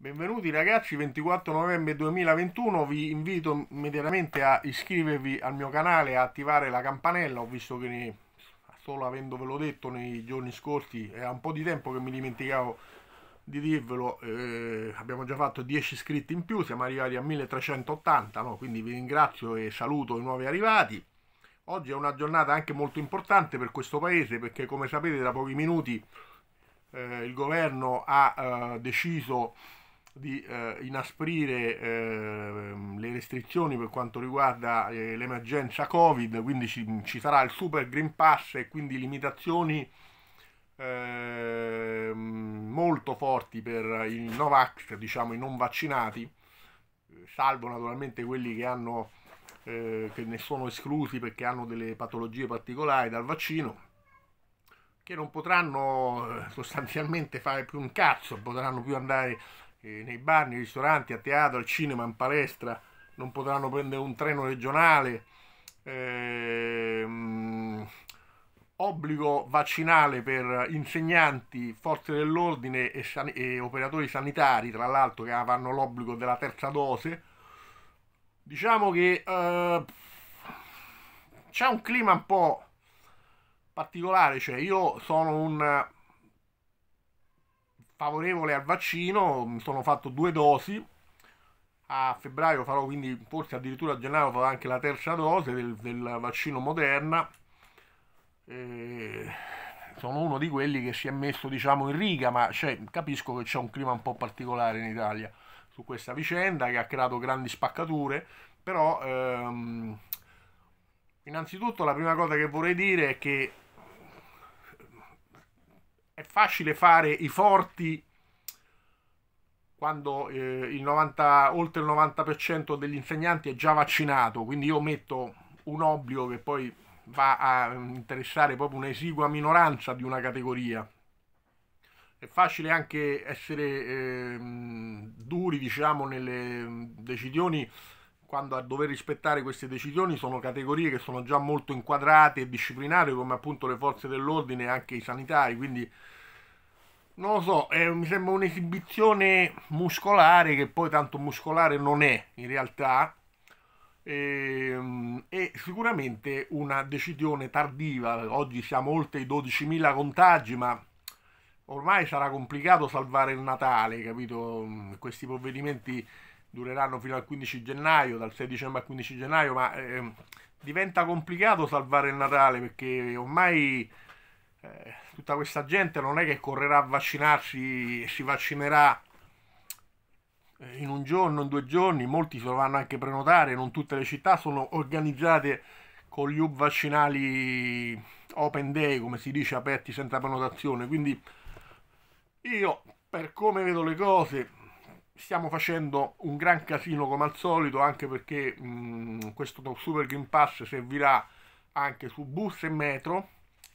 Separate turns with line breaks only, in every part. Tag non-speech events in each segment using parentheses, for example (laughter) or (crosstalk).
Benvenuti ragazzi, 24 novembre 2021, vi invito immediatamente a iscrivervi al mio canale a attivare la campanella, ho visto che ne, solo avendovelo detto nei giorni scorsi, è un po' di tempo che mi dimenticavo di dirvelo, eh, abbiamo già fatto 10 iscritti in più, siamo arrivati a 1380, no? quindi vi ringrazio e saluto i nuovi arrivati. Oggi è una giornata anche molto importante per questo paese perché come sapete da pochi minuti eh, il governo ha eh, deciso di eh, inasprire eh, le restrizioni per quanto riguarda eh, l'emergenza Covid, quindi ci, ci, sarà il Super Green Pass e quindi limitazioni ehm, molto forti per i Novax, diciamo i non vaccinati, salvo naturalmente quelli che hanno eh, che ne sono esclusi perché hanno delle patologie particolari dal vaccino che non potranno eh, sostanzialmente fare più un cazzo, potranno più andare eh, nei bar, nei ristoranti, a teatro, al cinema, in palestra, non potranno prendere un treno regionale, ehm, obbligo vaccinale per insegnanti, forze dell'ordine e, san- e operatori sanitari, tra l'altro che hanno l'obbligo della terza dose. Diciamo che eh, c'è un clima un po' particolare, cioè io sono un favorevole al vaccino, mi sono fatto due dosi, a febbraio farò quindi, forse addirittura a gennaio farò anche la terza dose del, del vaccino Moderna. E sono uno di quelli che si è messo diciamo in riga, ma cioè, capisco che c'è un clima un po' particolare in Italia su questa vicenda che ha creato grandi spaccature, però ehm, innanzitutto la prima cosa che vorrei dire è che è facile fare i forti quando eh, il 90, oltre il 90% degli insegnanti è già vaccinato, quindi io metto un obbligo che poi va a interessare proprio un'esigua minoranza di una categoria. È facile anche essere eh, duri, diciamo, nelle decisioni quando a dover rispettare queste decisioni sono categorie che sono già molto inquadrate e disciplinate come appunto le forze dell'ordine e anche i sanitari, quindi non lo so, eh, mi sembra un'esibizione muscolare che poi tanto muscolare non è in realtà e, ehm, e sicuramente una decisione tardiva, oggi siamo oltre i 12.000 contagi ma ormai sarà complicato salvare il Natale, capito? Questi provvedimenti dureranno fino al 15 gennaio, dal 6 dicembre al 15 gennaio, ma eh, diventa complicato salvare il Natale perché ormai eh, tutta questa gente non è che correrà a vaccinarsi e si vaccinerà eh, in un giorno, in due giorni, molti se lo vanno anche prenotare, non tutte le città sono organizzate con gli hub vaccinali open day, come si dice, aperti senza prenotazione, quindi io per come vedo le cose stiamo facendo un gran casino come al solito anche perché mh, questo Super Green Pass servirà anche su bus e metro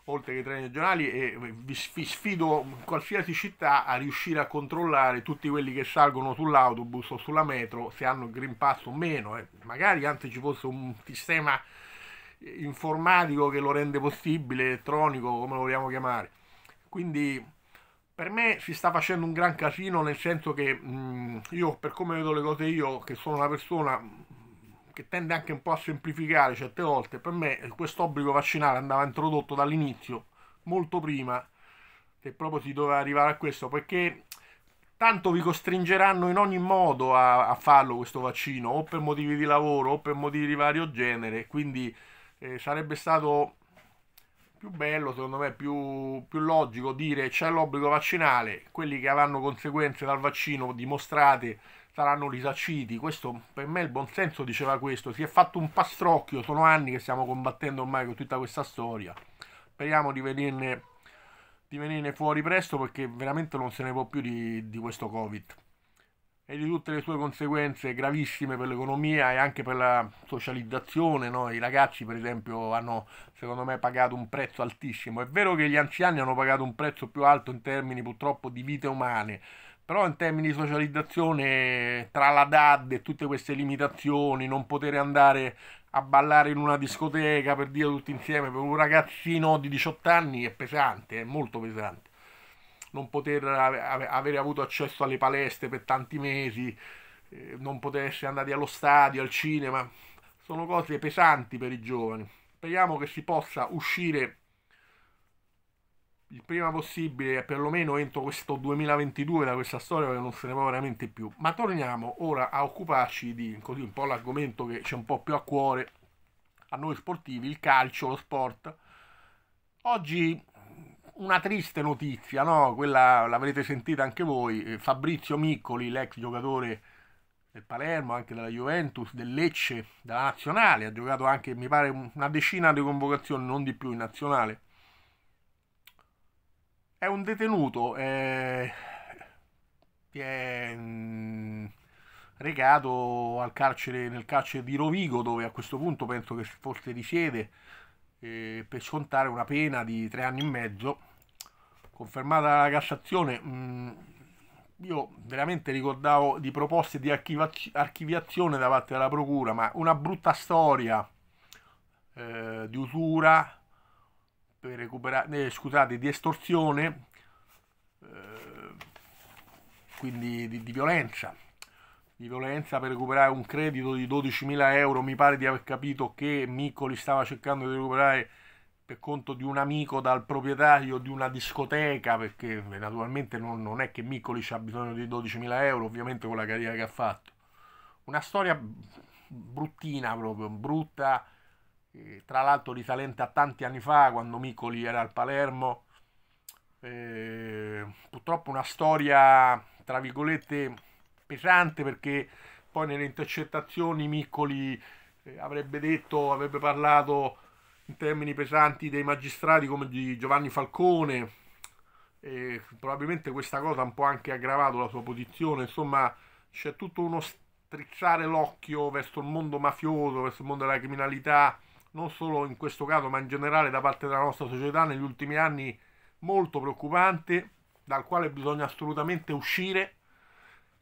oltre che i treni regionali e vi, sfido qualsiasi città a riuscire a controllare tutti quelli che salgono sull'autobus o sulla metro se hanno il Green Pass o meno eh. magari anzi ci fosse un sistema informatico che lo rende possibile elettronico come lo vogliamo chiamare quindi per me si sta facendo un gran casino nel senso che mh, io per come vedo le cose io che sono una persona che tende anche un po' a semplificare certe volte per me questo obbligo vaccinale andava introdotto dall'inizio molto prima se proprio si doveva arrivare a questo perché tanto vi costringeranno in ogni modo a, a farlo questo vaccino o per motivi di lavoro o per motivi di vario genere quindi eh, sarebbe stato più bello, secondo me più, più logico dire c'è l'obbligo vaccinale, quelli che avranno conseguenze dal vaccino dimostrate saranno risarciti. Questo per me il buonsenso diceva questo. Si è fatto un pastrocchio, sono anni che stiamo combattendo ormai con tutta questa storia. Speriamo di venirne, di venirne fuori presto perché veramente non se ne può più di, di questo Covid e di tutte le sue conseguenze gravissime per l'economia e anche per la socializzazione. No? I ragazzi, per esempio, hanno secondo me pagato un prezzo altissimo. È vero che gli anziani hanno pagato un prezzo più alto in termini purtroppo di vite umane, però in termini di socializzazione tra la DAD e tutte queste limitazioni, non poter andare a ballare in una discoteca per dire tutti insieme per un ragazzino di 18 anni è pesante, è molto pesante. Non poter avere avuto accesso alle palestre per tanti mesi, eh, non poter essere andati allo stadio, al cinema, sono cose pesanti per i giovani. Speriamo che si possa uscire il prima possibile, perlomeno entro questo 2022 da questa storia che non se ne può veramente più. Ma torniamo ora a occuparci di così un po' l'argomento che c'è un po' più a cuore a noi sportivi, il calcio, lo sport. Oggi una triste notizia, no? Quella l'avrete sentita anche voi, Fabrizio Miccoli, l'ex giocatore del Palermo, anche della Juventus, del Lecce, della Nazionale, ha giocato anche, mi pare, una decina di convocazioni, non di più in Nazionale. È un detenuto eh, è mh, mm, recato al carcere, nel carcere di Rovigo dove a questo punto penso che forse risiede eh, per scontare una pena di tre anni e mezzo confermata dalla Cassazione mh, mm, io veramente ricordavo di proposte di archiviazione da parte della procura ma una brutta storia eh, di usura per recuperare, eh, scusate, di estorsione, eh, quindi di, di, violenza, di violenza per recuperare un credito di 12.000 euro, mi pare di aver capito che Miccoli stava cercando di recuperare per conto di un amico dal proprietario di una discoteca, perché naturalmente non, non è che Miccoli ha bisogno di 12.000 euro, ovviamente con la carriera che ha fatto. Una storia bruttina proprio, brutta, tra l'altro risalente a tanti anni fa quando Micoli era al Palermo. Eh, purtroppo una storia, tra virgolette, pesante perché poi nelle intercettazioni Miccoli eh, avrebbe detto, avrebbe parlato in termini pesanti dei magistrati come di Giovanni Falcone. E probabilmente questa cosa ha un po' anche aggravato la sua posizione. Insomma, c'è tutto uno strizzare l'occhio verso il mondo mafioso, verso il mondo della criminalità non solo in questo caso ma in generale da parte della nostra società negli ultimi anni molto preoccupante dal quale bisogna assolutamente uscire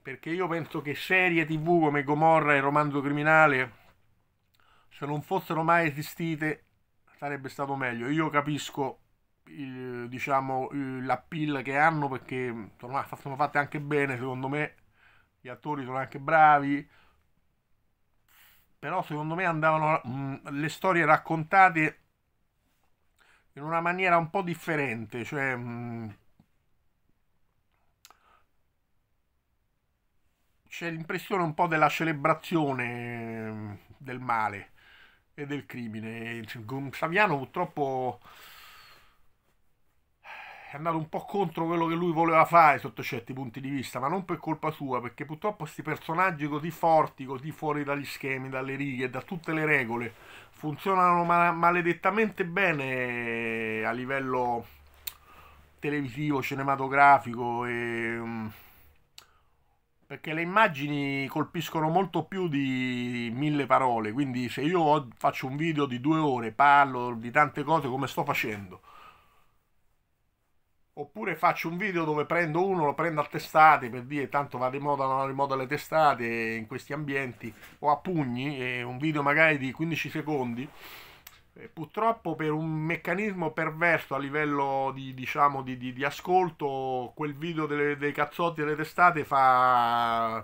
perché io penso che serie tv come Gomorra e Romanzo Criminale se non fossero mai esistite sarebbe stato meglio. Io capisco il, diciamo l'appeal che hanno perché sono, sono fatte anche bene secondo me. Gli attori sono anche bravi. Però secondo me andavano mh, le storie raccontate in una maniera un po' differente, cioè mh, c'è l'impressione un po' della celebrazione mm, del male e del crimine. Saviano purtroppo è andato un po' contro quello che lui voleva fare sotto certi punti di vista, ma non per colpa sua, perché purtroppo questi personaggi così forti, così fuori dagli schemi, dalle righe, da tutte le regole, funzionano ma- maledettamente bene a livello televisivo, cinematografico e mm, perché le immagini colpiscono molto più di mille parole quindi se io faccio un video di due ore parlo di tante cose come sto facendo Oppure faccio un video dove prendo uno, lo prendo a testate per dire tanto va di moda, non di moda le testate in questi ambienti, o a pugni, un video magari di 15 secondi. E purtroppo per un meccanismo perverso a livello di, diciamo, di, di, di ascolto, quel video delle, dei cazzotti delle testate fa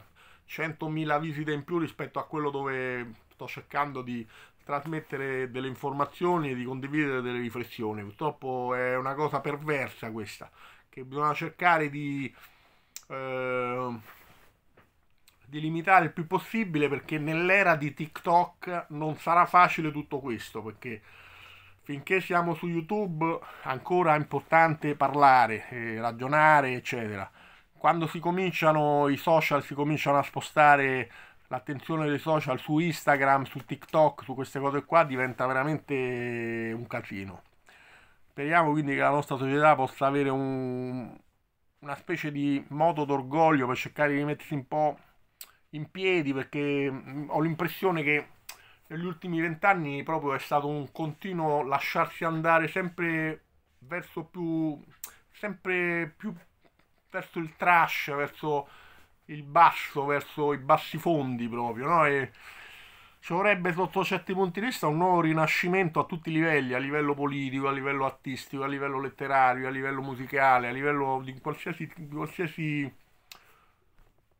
100.000 visite in più rispetto a quello dove sto cercando di trasmettere delle informazioni e di condividere delle riflessioni. Purtroppo è una cosa perversa questa, che bisogna cercare di, eh, di limitare il più possibile perché nell'era di TikTok non sarà facile tutto questo, perché finché siamo su YouTube ancora è importante parlare, eh, ragionare, eccetera. Quando si cominciano i social, si cominciano a spostare l'attenzione dei social su Instagram, su TikTok, su queste cose qua diventa veramente un casino. Speriamo quindi che la nostra società possa avere un, una specie di moto d'orgoglio per cercare di mettersi un po' in piedi perché mm, ho l'impressione che negli ultimi vent'anni proprio è stato un continuo lasciarsi andare sempre verso più sempre più verso il trash, verso il basso verso i bassi fondi proprio, no? E ci vorrebbe sotto certi punti di vista un nuovo rinascimento a tutti i livelli, a livello politico, a livello artistico, a livello letterario, a livello musicale, a livello di qualsiasi, di qualsiasi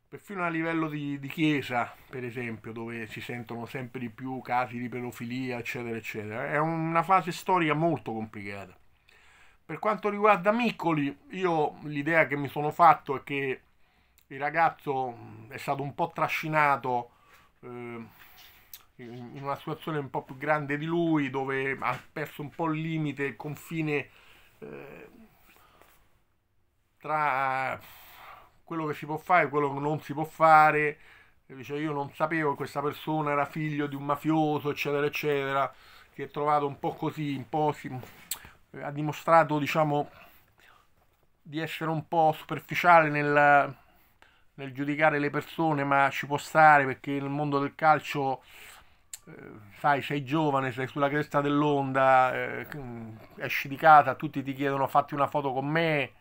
perfino a livello di, di, chiesa, per esempio, dove si sentono sempre di più casi di pedofilia, eccetera, eccetera. È una fase storica molto complicata. Per quanto riguarda Miccoli, io l'idea che mi sono fatto è che il ragazzo è stato un po' trascinato eh, in una situazione un po' più grande di lui, dove ha perso un po' il limite, il confine eh, tra quello che si può fare e quello che non si può fare. Dice io non sapevo che questa persona era figlio di un mafioso, eccetera, eccetera. Si è trovato un po' così, un po' si, ha dimostrato, diciamo, di essere un po' superficiale nel, nel giudicare le persone, ma ci può stare perché nel mondo del calcio eh, sai, sei giovane, sei sulla cresta dell'onda, eh, esci di casa, tutti ti chiedono fatti una foto con me,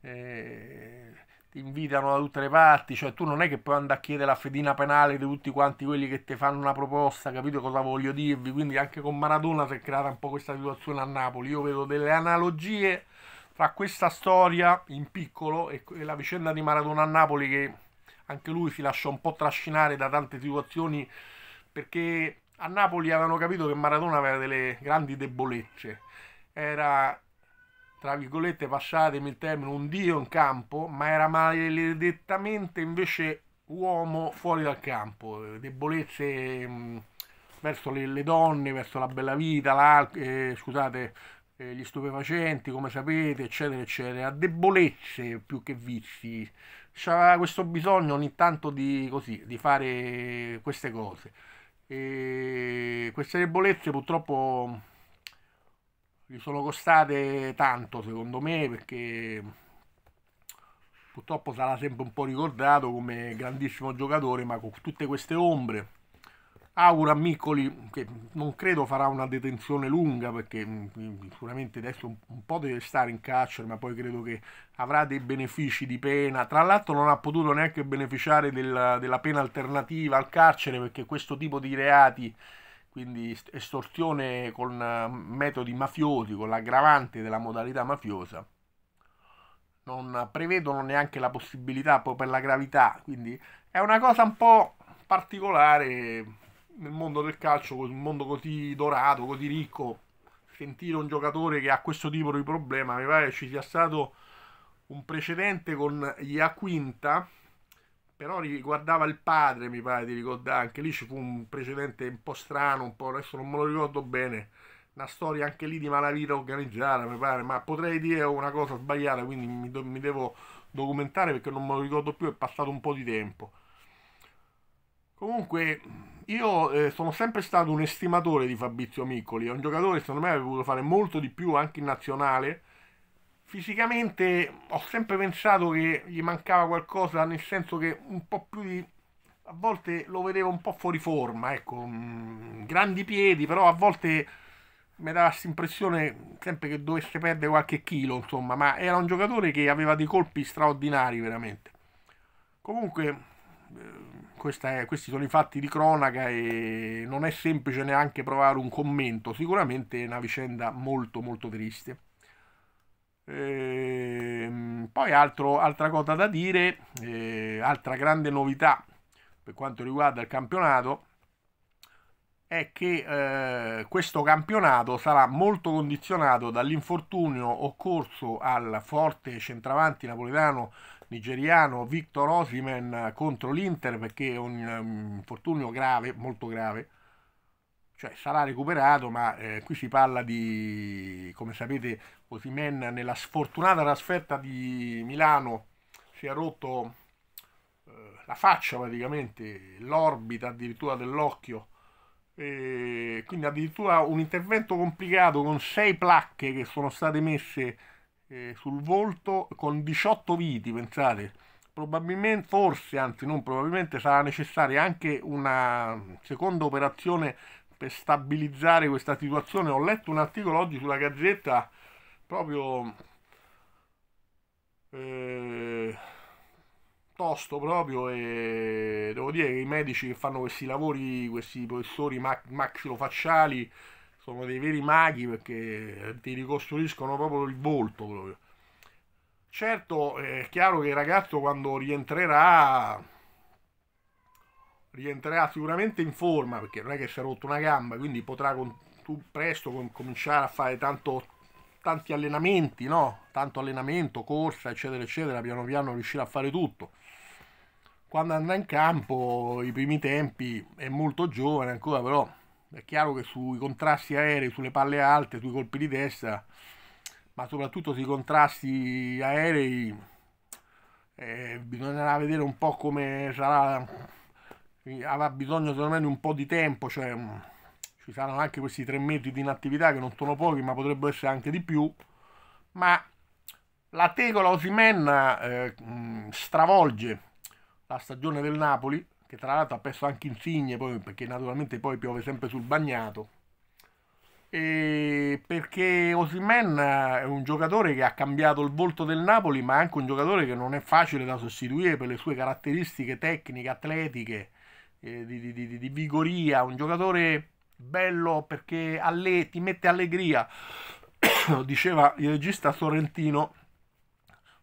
eh, ti invitano da tutte le parti, cioè tu non è che puoi andare a chiedere la fedina penale di tutti quanti quelli che ti fanno una proposta, capito cosa voglio dirvi? Quindi anche con Maradona si è creata un po' questa situazione a Napoli. Io vedo delle analogie fra questa storia in piccolo e, la vicenda di Maradona a Napoli che anche lui si lascia un po' trascinare da tante situazioni perché a Napoli avevano capito che Maradona aveva delle grandi debolezze. Era tra virgolette, passatemi il termine, un dio in campo, ma era maledettamente invece uomo fuori dal campo, debolezze mh, verso le, le, donne, verso la bella vita, la, eh, scusate, eh, gli stupefacenti, come sapete, eccetera, eccetera, debolezze più che vizi. C'aveva questo bisogno ogni tanto di, così, di fare queste cose. E queste debolezze purtroppo gli sono costate tanto secondo me perché purtroppo sarà sempre un po' ricordato come grandissimo giocatore ma con tutte queste ombre. Auguro a Miccoli che non credo farà una detenzione lunga perché mm, sicuramente adesso un po' deve stare in carcere ma poi credo che avrà dei benefici di pena. Tra l'altro non ha potuto neanche beneficiare della, della pena alternativa al carcere perché questo tipo di reati quindi estorsione con eh, metodi mafiosi, con l'aggravante della modalità mafiosa, non prevedono neanche la possibilità poi per la gravità, quindi è una cosa un po' particolare nel mondo del calcio, un mondo così dorato, così ricco, sentire un giocatore che ha questo tipo di problema, mi pare ci sia stato un precedente con gli Aquinta, però riguardava il padre, mi pare di ricordare, anche lì ci fu un precedente un po' strano, un po' adesso non me lo ricordo bene, una storia anche lì di malavita organizzata, mi pare, ma potrei dire una cosa sbagliata, quindi mi, do, mi devo documentare perché non me lo ricordo più, è passato un po' di tempo. Comunque, io eh, sono sempre stato un estimatore di Fabrizio Miccoli, è un giocatore che secondo me avrebbe voluto fare molto di più anche in nazionale, Fisicamente ho sempre pensato che gli mancava qualcosa, nel senso che un po' più di... a volte lo vedevo un po' fuori forma, ecco, mm, grandi piedi, però a volte mi dava questa impressione sempre che dovesse perdere qualche chilo, insomma, ma era un giocatore che aveva dei colpi straordinari veramente. Comunque, eh, è, questi sono i fatti di cronaca e non è semplice neanche provare un commento, sicuramente è una vicenda molto molto triste. Ehm, poi altro, altra cosa da dire, eh, altra grande novità per quanto riguarda il campionato è che eh, questo campionato sarà molto condizionato dall'infortunio occorso al forte centravanti napoletano nigeriano Victor Osimen contro l'Inter perché è un, un infortunio grave, molto grave. Cioè sarà recuperato, ma eh, qui si parla di, come sapete, Osimen nella sfortunata trasferta di Milano si è rotto eh, la faccia praticamente, l'orbita addirittura dell'occhio, quindi addirittura un intervento complicato con sei placche che sono state messe eh, sul volto con 18 viti, pensate. Probabilmente, forse, anzi non probabilmente, sarà necessaria anche una seconda operazione per stabilizzare questa situazione. Ho letto un articolo oggi sulla Gazzetta proprio eh, tosto proprio e devo dire che i medici che fanno questi lavori, questi professori maxillofacciali sono dei veri maghi perché ti ricostruiscono proprio il volto proprio. Certo, è chiaro che il ragazzo quando rientrerà rientrerà sicuramente in forma perché non è che si è rotto una gamba, quindi potrà con, tu presto com- cominciare a fare tanto, tanti allenamenti, no? Tanto allenamento, corsa, eccetera, eccetera, piano piano riuscire a fare tutto. Quando andrà in campo, i primi tempi, è molto giovane ancora, però è chiaro che sui contrasti aerei, sulle palle alte, sui colpi di testa, ma soprattutto sui contrasti aerei, eh, bisognerà vedere un po' come sarà avrà bisogno secondo me di un po' di tempo, cioè ci saranno anche questi tre mesi di inattività che non sono pochi, ma potrebbero essere anche di più. Ma la tegola Osimen eh, mm, stravolge la stagione del Napoli, che tra l'altro ha perso anche Insigne, poi, perché naturalmente poi piove sempre sul bagnato. E perché Osimen è un giocatore che ha cambiato il volto del Napoli, ma è anche un giocatore che non è facile da sostituire per le sue caratteristiche tecniche, atletiche eh, di, di, di, vigoria, un giocatore bello perché alle, ti mette allegria. (coughs) Diceva il regista sorrentino.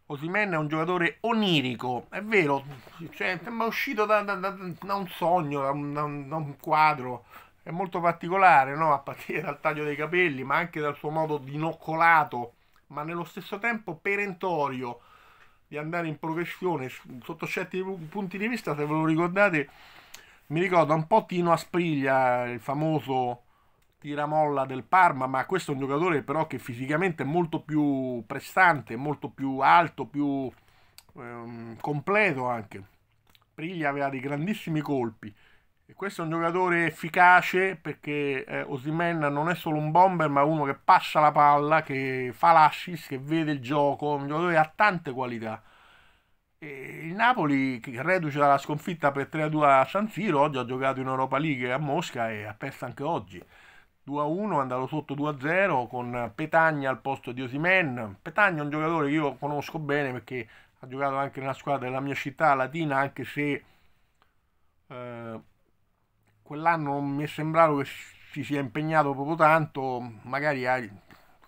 Osimen è un giocatore onirico, è vero, cioè, sembra uscito da, da, da, da un sogno, da un, da un, quadro, è molto particolare, no? a partire dal taglio dei capelli, ma anche dal suo modo dinoccolato, ma nello stesso tempo perentorio di andare in progressione sotto certi punti di vista, se ve lo ricordate, mi ricorda un po' Tino Aspriglia, il famoso tiramolla del Parma, ma questo è un giocatore però che fisicamente è molto più prestante, molto più alto, più ehm, completo anche. Priglia aveva dei grandissimi colpi. E questo è un giocatore efficace perché eh, Osimen non è solo un bomber, ma uno che passa la palla, che fa l'assist, che vede il gioco, un giocatore che ha tante qualità. Il Napoli, reduce dalla sconfitta per 3-2 a San Siro, oggi ha giocato in Europa League a Mosca e ha perso anche oggi. 2-1, è andato sotto 2-0 con Petagna al posto di Osimen. Petagna è un giocatore che io conosco bene perché ha giocato anche nella squadra della mia città latina, anche se eh, quell'anno non mi è sembrato che si sia impegnato proprio tanto, magari ha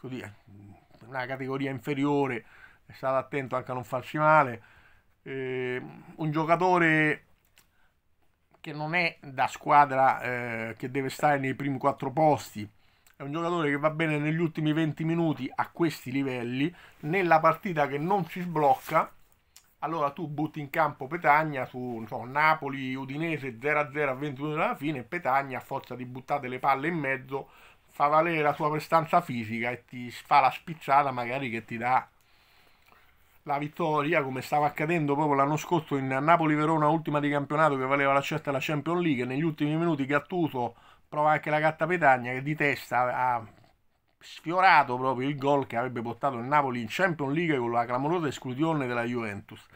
una categoria inferiore, è stato attento anche a non farsi male eh, un giocatore che non è da squadra eh, che deve stare nei primi quattro posti, è un giocatore che va bene negli ultimi 20 minuti a questi livelli, nella partita che non si sblocca, allora tu butti in campo Petagna su so, Napoli, Udinese 0-0 a 20 minuti alla fine, Petagna a forza di buttare le palle in mezzo fa valere la sua prestanza fisica e ti fa la spizzata magari che ti dà la vittoria, come stava accadendo proprio l'anno scorso in Napoli-Verona, ultima di campionato che valeva l'accesso alla Champions League. Negli ultimi minuti Gattuso prova anche la gatta Petagna che di testa ha sfiorato proprio il gol che avrebbe portato il Napoli in Champions League con la clamorosa esclusione della Juventus.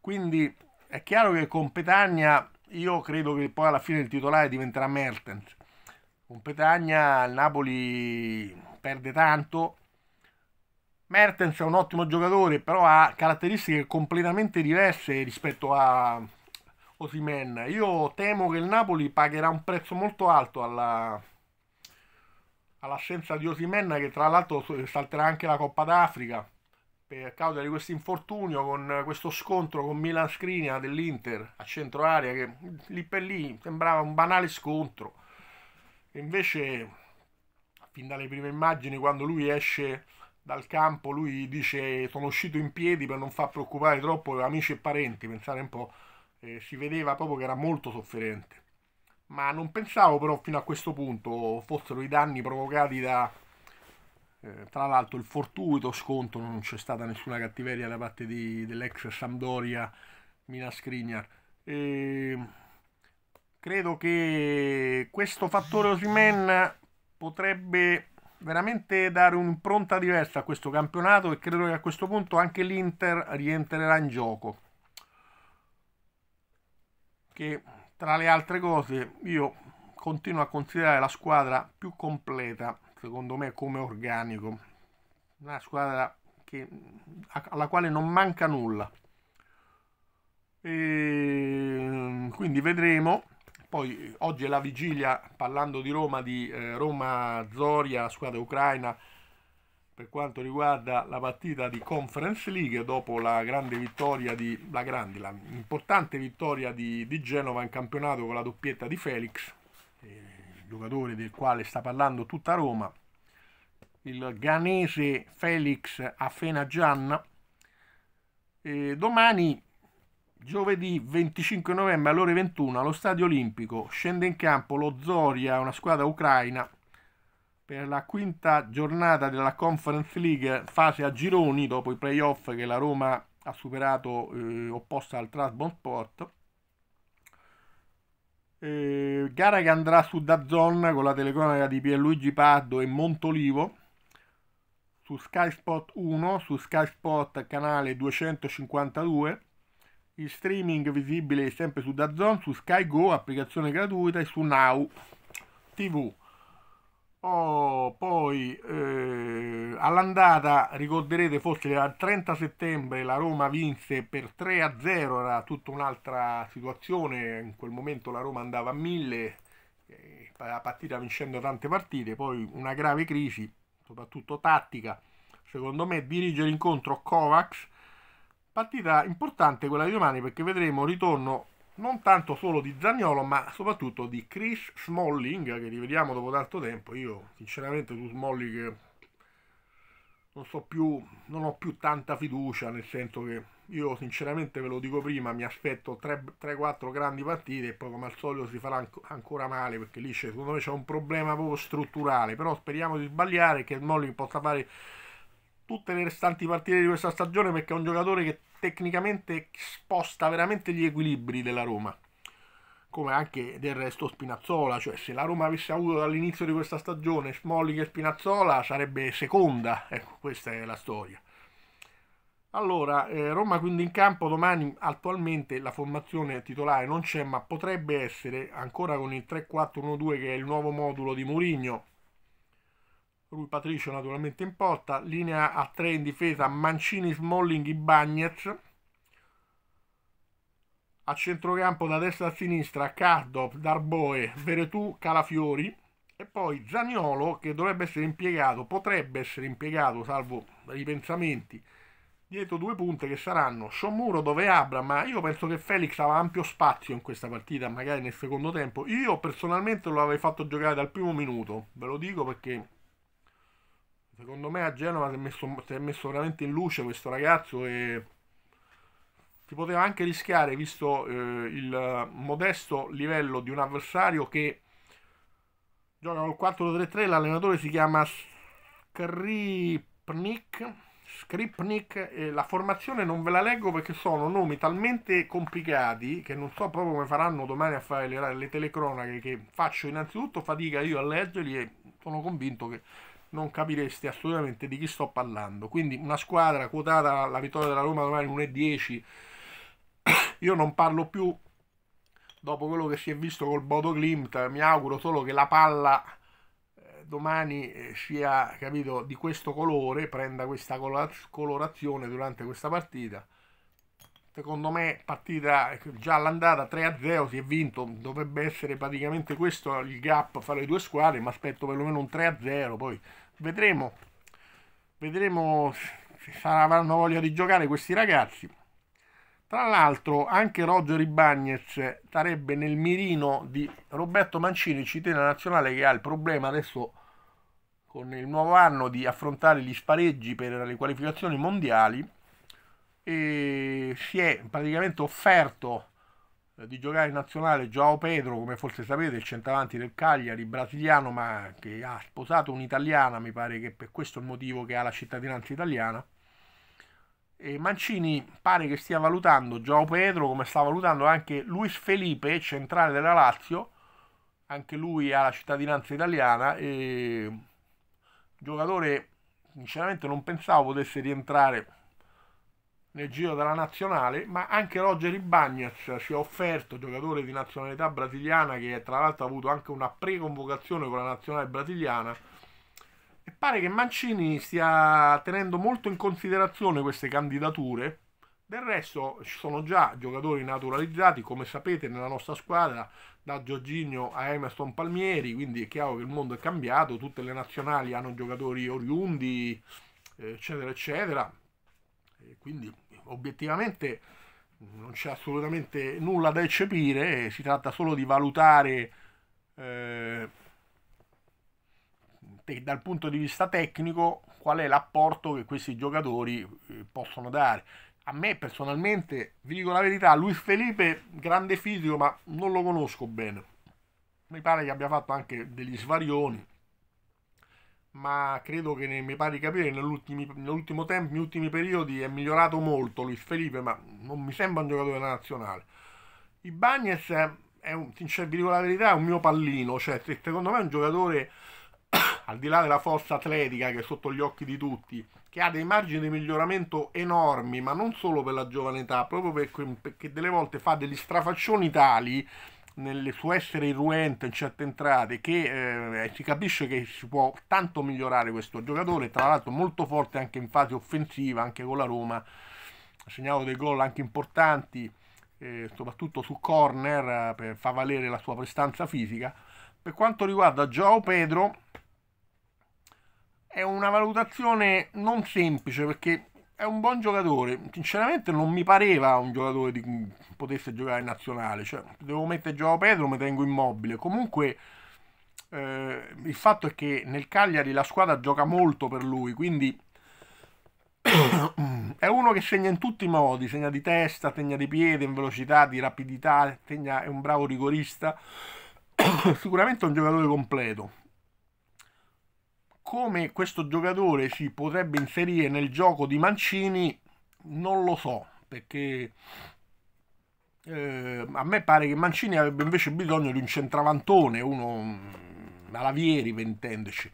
Quindi è chiaro che con Petagna io credo che poi alla fine il titolare diventerà Mertens. Con Petagna il Napoli perde tanto Mertens è un ottimo giocatore, però ha caratteristiche completamente diverse rispetto a Osimen. Io temo che il Napoli pagherà un prezzo molto alto alla, all'assenza di Osimen, che tra l'altro salterà anche la Coppa d'Africa per causa di questo infortunio, con questo scontro con Milan Skriniar dell'Inter a centro area, che lì per lì sembrava un banale scontro. E invece, fin dalle prime immagini, quando lui esce dal campo, lui dice sono uscito in piedi per non far preoccupare troppo amici e parenti, pensare un po', eh, si vedeva proprio che era molto sofferente. Ma non pensavo però fino a questo punto fossero i danni provocati da, eh, tra l'altro il fortuito sconto, non c'è stata nessuna cattiveria da parte dell'ex Sampdoria Mina Skriniar. E credo che questo fattore Osimen potrebbe veramente dare un'impronta diversa a questo campionato e credo che a questo punto anche l'Inter rientrerà in gioco. Che tra le altre cose io continuo a considerare la squadra più completa, secondo me come organico, una squadra che, alla quale non manca nulla. E quindi vedremo. Poi oggi è la vigilia, parlando di Roma, di eh, Roma-Zoria, squadra ucraina, per quanto riguarda la partita di Conference League dopo la grande vittoria di la grande, la importante vittoria di, di Genova in campionato con la doppietta di Felix, eh, giocatore del quale sta parlando tutta Roma, il ganese Felix Afena Gianna. E domani Giovedì 25 novembre alle ore 21 allo Stadio Olimpico. Scende in campo lo Zoria, una squadra ucraina, per la quinta giornata della Conference League fase a gironi dopo i playoff che la Roma ha superato eh, opposta al Trasbon Eh, gara che andrà su Dazzon con la telecronaca di Pierluigi Pardo e Montolivo. Su Sky Sport 1, su Sky Sport canale 252 il streaming visibile sempre su DAZN, su Sky Go, applicazione gratuita e su Now TV. Oh, poi eh, all'andata ricorderete forse il 30 settembre la Roma vinse per 3 a 0 era tutta un'altra situazione in quel momento la Roma andava a 1000 eh, la partita vincendo tante partite poi una grave crisi soprattutto tattica secondo me dirige l'incontro Kovacs Partita importante quella di domani perché vedremo il ritorno non tanto solo di Zagnolo ma soprattutto di Chris Smalling che rivediamo dopo tanto tempo. Io sinceramente su Smalling non so più, non ho più tanta fiducia nel senso che io sinceramente ve lo dico prima mi aspetto 3-4 grandi partite e poi come al solito si farà ancora male perché lì secondo me c'è un problema proprio strutturale però speriamo di sbagliare che Smalling possa fare tutte le restanti partite di questa stagione perché è un giocatore che tecnicamente sposta veramente gli equilibri della Roma. Come anche del resto Spinazzola cioè se la Roma avesse avuto dall'inizio di questa stagione Smalling e Spinazzola sarebbe seconda. Ecco questa è la storia. Allora eh, Roma quindi in campo domani attualmente la formazione titolare non c'è ma potrebbe essere ancora con il 3-4-1-2 che è il nuovo modulo di Mourinho lui Patricio naturalmente in porta, linea a 3 in difesa Mancini, Smalling, Ibagnez, a centrocampo da destra a sinistra Cardov, Darboe, Veretù, Calafiori. E poi Zaniolo che dovrebbe essere impiegato, potrebbe essere impiegato salvo ripensamenti dietro due punte che saranno Sciomuro dove Abra ma io penso che Felix aveva ampio spazio in questa partita magari nel secondo tempo. Io personalmente lo avrei fatto giocare dal primo minuto ve lo dico perché Secondo me a Genova si è, messo, si è messo veramente in luce questo ragazzo e si poteva anche rischiare, visto eh, il modesto livello di un avversario che gioca col 4-3-3, l'allenatore si chiama Skripnik, Skripnik e la formazione non ve la leggo perché sono nomi talmente complicati che non so proprio come faranno domani a fare le, le telecronache che faccio innanzitutto fatica io a leggerli e sono convinto che non capireste assolutamente di chi sto parlando. Quindi una squadra quotata alla vittoria della Roma domani 1,10. (coughs) Io non parlo più dopo quello che si è visto col Bodo Klimt, mi auguro solo che la palla eh, domani eh, sia capito di questo colore, prenda questa colorazione durante questa partita. Secondo me partita già all'andata 3-0 si è vinto, dovrebbe essere praticamente questo il gap fra le due squadre, ma aspetto perlomeno un 3-0, poi vedremo, vedremo se avranno voglia di giocare questi ragazzi. Tra l'altro anche Roger Ibagnez sarebbe nel mirino di Roberto Mancini, cittadino nazionale che ha il problema adesso con il nuovo anno di affrontare gli spareggi per le qualificazioni mondiali e si è praticamente offerto eh, di giocare in nazionale Joao Pedro, come forse sapete, il centravanti del Cagliari, brasiliano, ma che ha sposato un'italiana, mi pare che per questo è il motivo che ha la cittadinanza italiana. E Mancini pare che stia valutando Joao Pedro, come sta valutando anche Luis Felipe, centrale della Lazio, anche lui ha la cittadinanza italiana e giocatore sinceramente non pensavo potesse rientrare nel giro della nazionale, ma anche Roger Ibagnez si è offerto, giocatore di nazionalità brasiliana che tra l'altro ha avuto anche una pre-convocazione con la nazionale brasiliana e pare che Mancini stia tenendo molto in considerazione queste candidature Del resto ci sono già giocatori naturalizzati, come sapete, nella nostra squadra, da Giorginio a Emerson Palmieri, quindi è chiaro che il mondo è cambiato, tutte le nazionali hanno giocatori oriundi, eccetera, eccetera. E quindi obiettivamente non c'è assolutamente nulla da eccepire, si tratta solo di valutare eh, dal punto di vista tecnico qual è l'apporto che questi giocatori eh, possono dare. A me personalmente, vi dico la verità, Luis Felipe, grande fisico, ma non lo conosco bene. Mi pare che abbia fatto anche degli svarioni, ma credo che mi pare di capire nell'ultimo tempo, negli ultimi periodi è migliorato molto Luis Felipe, ma non mi sembra un giocatore nazionale. I Bagnes è un, vi dico la verità, è un mio pallino, cioè secondo me è un giocatore (coughs) al di là della forza atletica che è sotto gli occhi di tutti, che ha dei margini di miglioramento enormi, ma non solo per la giovane età, proprio perché delle volte fa degli strafaccioni tali nel suo essere irruente in certe entrate che eh, si capisce che si può tanto migliorare questo giocatore, tra l'altro molto forte anche in fase offensiva, anche con la Roma, ha segnato dei gol anche importanti, eh, soprattutto su corner, eh, per far valere la sua prestanza fisica. Per quanto riguarda Joao Pedro, è una valutazione non semplice perché è un buon giocatore. Sinceramente non mi pareva un giocatore cui potesse giocare in nazionale. Cioè, devo mettere Gioco Pedro, mi tengo immobile. Comunque eh, il fatto è che nel Cagliari la squadra gioca molto per lui, quindi (coughs) è uno che segna in tutti i modi, segna di testa, segna di piede, in velocità, di rapidità, segna, è un bravo rigorista. (coughs) Sicuramente è un giocatore completo come questo giocatore si potrebbe inserire nel gioco di Mancini non lo so perché eh, a me pare che Mancini avrebbe invece bisogno di un centravantone uno mm, Malavieri per intenderci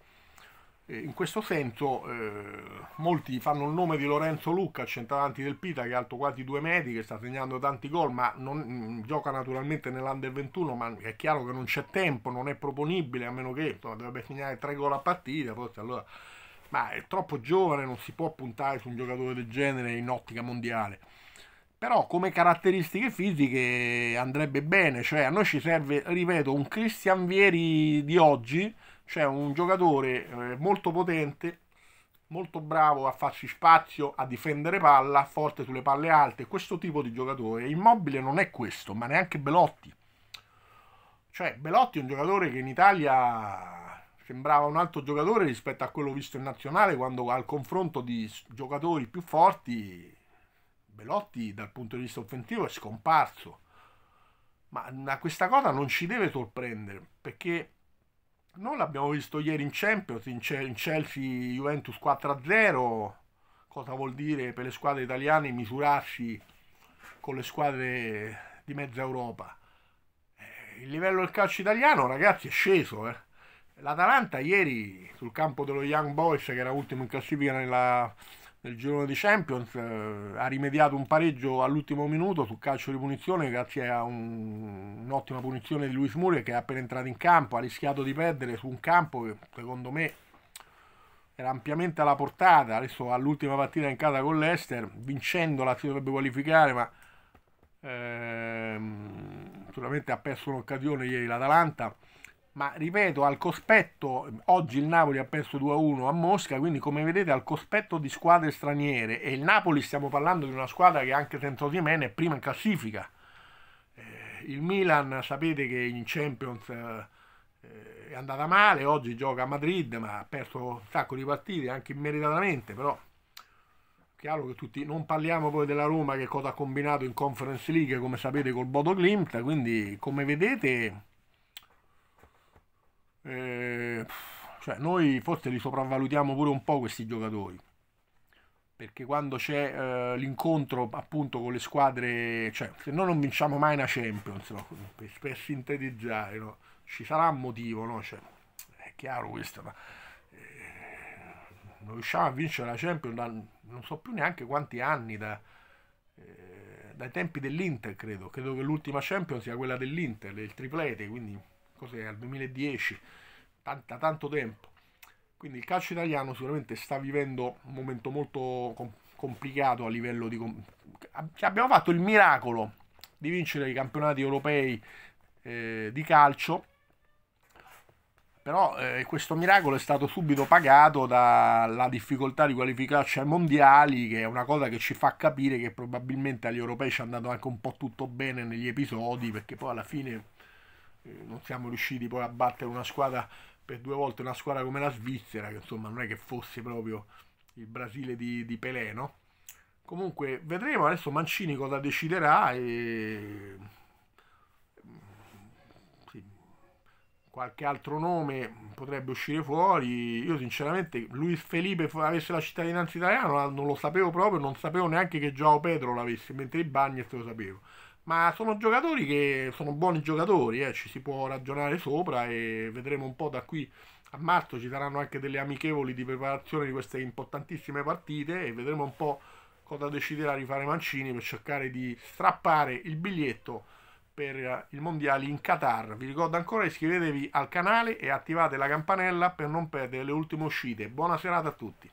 in questo senso eh, molti fanno il nome di Lorenzo Lucca, centravanti del Pita, che è alto quasi due metri, che sta segnando tanti gol, ma non, mm, gioca naturalmente nell'Under 21, ma è chiaro che non c'è tempo, non è proponibile, a meno che insomma, dovrebbe segnare tre gol a partita, forse allora... Ma è troppo giovane, non si può puntare su un giocatore del genere in ottica mondiale. Però come caratteristiche fisiche andrebbe bene, cioè a noi ci serve, ripeto, un Cristian Vieri di oggi, cioè un giocatore eh, molto potente, molto bravo a farsi spazio, a difendere palla, forte sulle palle alte, questo tipo di giocatore. Immobile non è questo, ma neanche Belotti. Cioè, Belotti è un giocatore che in Italia sembrava un altro giocatore rispetto a quello visto in nazionale, quando al confronto di giocatori più forti, Belotti dal punto di vista offensivo è scomparso. Ma questa cosa non ci deve sorprendere, perché noi l'abbiamo visto ieri in Champions, in, Chelsea Juventus 4-0. Cosa vuol dire per le squadre italiane misurarsi con le squadre di mezza Europa? Eh, il livello del calcio italiano, ragazzi, è sceso. Eh. L'Atalanta ieri sul campo dello Young Boys, che era ultimo in classifica nella nel girone di Champions, eh, ha rimediato un pareggio all'ultimo minuto su calcio di punizione grazie a un, un'ottima punizione di Luis Muriel che è appena entrato in campo, ha rischiato di perdere su un campo che secondo me era ampiamente alla portata, adesso all'ultima partita in casa con l'Ester, vincendola si dovrebbe qualificare, ma ehm, sicuramente ha perso un'occasione ieri l'Atalanta ma ripeto al cospetto oggi il Napoli ha perso 2-1 a Mosca quindi come vedete al cospetto di squadre straniere e il Napoli stiamo parlando di una squadra che anche senza Osimene è prima in classifica. Eh, il Milan sapete che in Champions eh, è andata male oggi gioca a Madrid ma ha perso un sacco di partite anche immeritatamente però chiaro che tutti non parliamo poi della Roma che cosa ha combinato in Conference League come sapete col Bodo Glimt quindi come vedete eh, cioè noi forse li sopravvalutiamo pure un po' questi giocatori perché quando c'è eh, l'incontro appunto con le squadre cioè se noi non vinciamo mai una Champions no? per, per, sintetizzare no? ci sarà un motivo no? cioè, è chiaro questo ma eh, non riusciamo a vincere la Champions da non so più neanche quanti anni da, eh, dai tempi dell'Inter credo credo che l'ultima Champions sia quella dell'Inter il triplete quindi cos'è, al 2010, da tanto tempo. Quindi il calcio italiano sicuramente sta vivendo un momento molto complicato a livello di... Abbiamo fatto il miracolo di vincere i campionati europei eh, di calcio però eh, questo miracolo è stato subito pagato dalla difficoltà di qualificarci ai mondiali, che è una cosa che ci fa capire che probabilmente agli europei ci è andato anche un po' tutto bene negli episodi, perché poi alla fine non siamo riusciti poi a battere una squadra per due volte, una squadra come la Svizzera, che insomma non è che fosse proprio il Brasile di, di Pelé, no? Comunque vedremo adesso Mancini cosa deciderà e qualche altro nome potrebbe uscire fuori. Io sinceramente Luis Felipe avesse la cittadinanza italiana non lo sapevo proprio, non sapevo neanche che Joao Pedro l'avesse, mentre i Bagnets lo sapevo. Ma sono giocatori che sono buoni giocatori, eh, ci si può ragionare sopra e vedremo un po' da qui a marzo ci saranno anche delle amichevoli di preparazione di queste importantissime partite e vedremo un po' cosa deciderà di fare Mancini per cercare di strappare il biglietto per il mondiale in Qatar. Vi ricordo ancora iscrivetevi al canale e attivate la campanella per non perdere le ultime uscite. Buona serata a tutti.